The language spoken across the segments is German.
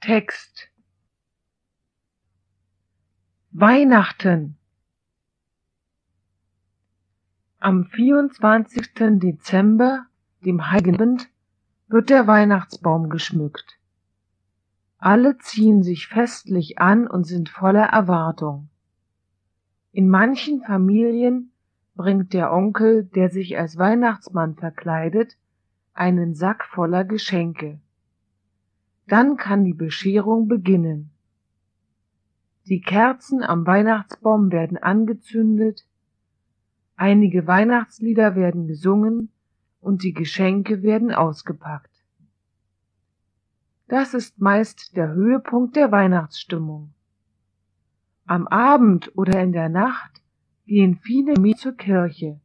Text Weihnachten Am 24. Dezember, dem Heiligabend, wird der Weihnachtsbaum geschmückt. Alle ziehen sich festlich an und sind voller Erwartung. In manchen Familien bringt der Onkel, der sich als Weihnachtsmann verkleidet, einen Sack voller Geschenke. Dann kann die Bescherung beginnen. Die Kerzen am Weihnachtsbaum werden angezündet, einige Weihnachtslieder werden gesungen und die Geschenke werden ausgepackt. Das ist meist der Höhepunkt der Weihnachtsstimmung. Am Abend oder in der Nacht gehen viele zur Kirche,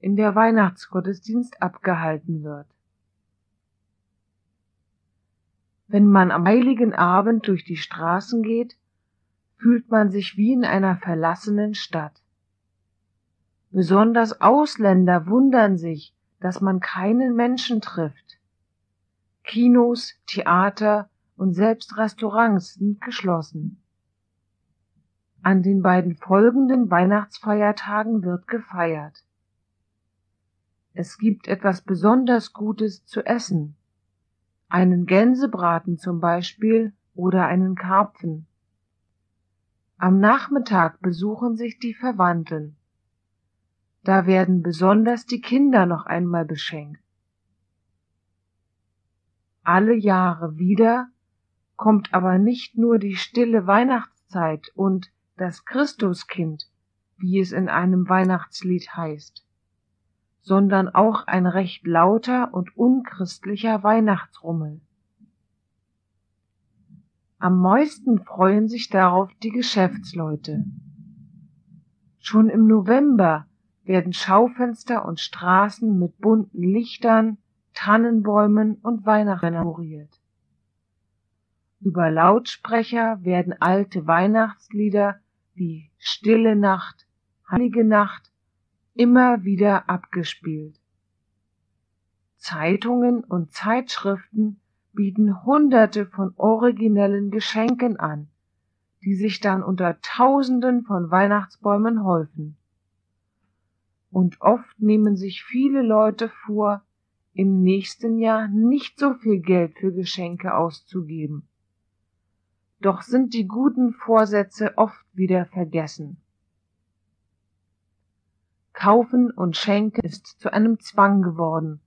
in der Weihnachtsgottesdienst abgehalten wird. Wenn man am heiligen Abend durch die Straßen geht, fühlt man sich wie in einer verlassenen Stadt. Besonders Ausländer wundern sich, dass man keinen Menschen trifft. Kinos, Theater und selbst Restaurants sind geschlossen. An den beiden folgenden Weihnachtsfeiertagen wird gefeiert. Es gibt etwas besonders Gutes zu essen einen Gänsebraten zum Beispiel oder einen Karpfen. Am Nachmittag besuchen sich die Verwandten. Da werden besonders die Kinder noch einmal beschenkt. Alle Jahre wieder kommt aber nicht nur die stille Weihnachtszeit und das Christuskind, wie es in einem Weihnachtslied heißt sondern auch ein recht lauter und unchristlicher Weihnachtsrummel. Am meisten freuen sich darauf die Geschäftsleute. Schon im November werden Schaufenster und Straßen mit bunten Lichtern, Tannenbäumen und Weihnachten dekoriert. Über Lautsprecher werden alte Weihnachtslieder wie Stille Nacht, Heilige Nacht immer wieder abgespielt. Zeitungen und Zeitschriften bieten hunderte von originellen Geschenken an, die sich dann unter tausenden von Weihnachtsbäumen häufen. Und oft nehmen sich viele Leute vor, im nächsten Jahr nicht so viel Geld für Geschenke auszugeben. Doch sind die guten Vorsätze oft wieder vergessen. Kaufen und Schenken ist zu einem Zwang geworden,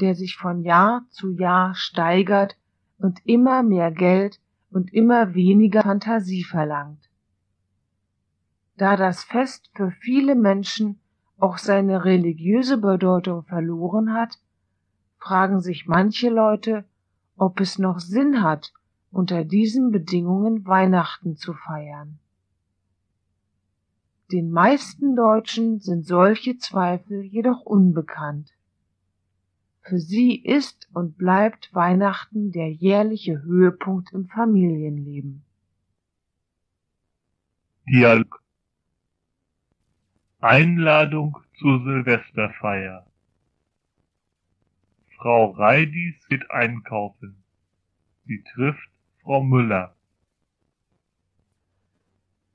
der sich von Jahr zu Jahr steigert und immer mehr Geld und immer weniger Fantasie verlangt. Da das Fest für viele Menschen auch seine religiöse Bedeutung verloren hat, fragen sich manche Leute, ob es noch Sinn hat, unter diesen Bedingungen Weihnachten zu feiern. Den meisten Deutschen sind solche Zweifel jedoch unbekannt. Für sie ist und bleibt Weihnachten der jährliche Höhepunkt im Familienleben. Dialog Einladung zur Silvesterfeier Frau Reidis geht einkaufen. Sie trifft Frau Müller.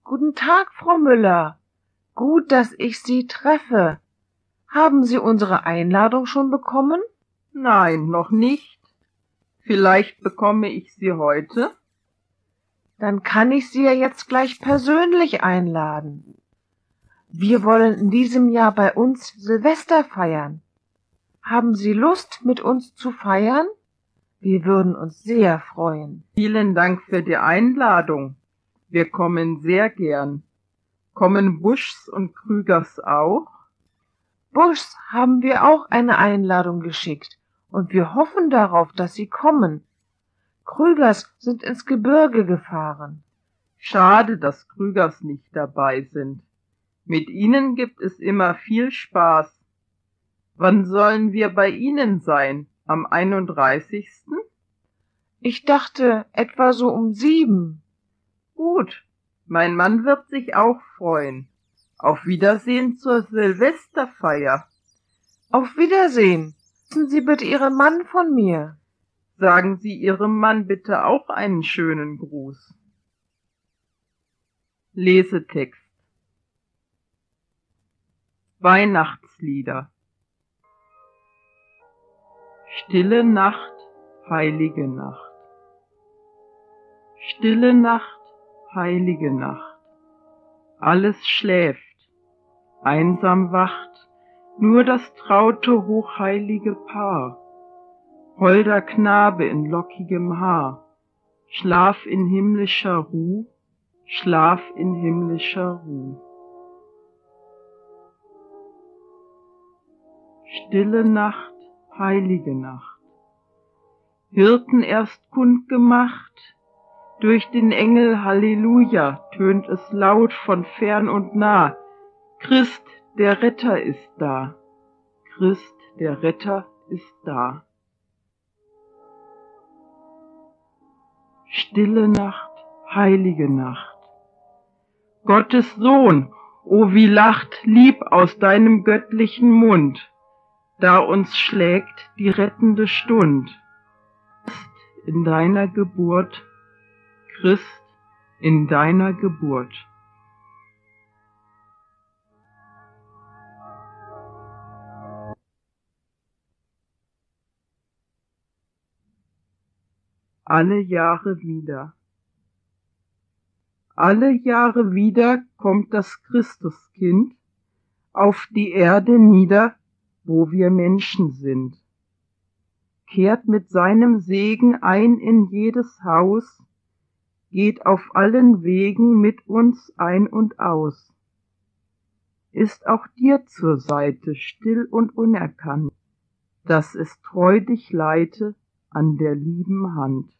Guten Tag, Frau Müller. Gut, dass ich Sie treffe. Haben Sie unsere Einladung schon bekommen? Nein, noch nicht. Vielleicht bekomme ich sie heute. Dann kann ich Sie ja jetzt gleich persönlich einladen. Wir wollen in diesem Jahr bei uns Silvester feiern. Haben Sie Lust, mit uns zu feiern? Wir würden uns sehr freuen. Vielen Dank für die Einladung. Wir kommen sehr gern. Kommen Buschs und Krügers auch? Buschs haben wir auch eine Einladung geschickt und wir hoffen darauf, dass sie kommen. Krügers sind ins Gebirge gefahren. Schade, dass Krügers nicht dabei sind. Mit ihnen gibt es immer viel Spaß. Wann sollen wir bei Ihnen sein? Am 31.? Ich dachte etwa so um sieben. Gut, mein Mann wird sich auch freuen. Auf Wiedersehen zur Silvesterfeier. Auf Wiedersehen. Lassen Sie bitte Ihren Mann von mir. Sagen Sie Ihrem Mann bitte auch einen schönen Gruß. Lesetext Weihnachtslieder Stille Nacht, heilige Nacht. Stille Nacht, heilige Nacht. Alles schläft, einsam wacht nur das traute hochheilige Paar. Holder Knabe in lockigem Haar, Schlaf in himmlischer Ruh, Schlaf in himmlischer Ruh. Stille Nacht, heilige Nacht. Hirten erst kundgemacht, durch den Engel Halleluja tönt es laut von fern und nah. Christ, der Retter ist da. Christ, der Retter ist da. Stille Nacht, heilige Nacht. Gottes Sohn, o wie lacht lieb aus deinem göttlichen Mund da uns schlägt die rettende Stund. In deiner Geburt, Christ in deiner Geburt. Alle Jahre wieder. Alle Jahre wieder kommt das Christuskind auf die Erde nieder wo wir Menschen sind. Kehrt mit seinem Segen ein in jedes Haus, geht auf allen Wegen mit uns ein und aus. Ist auch dir zur Seite still und unerkannt, dass es treu dich leite an der lieben Hand.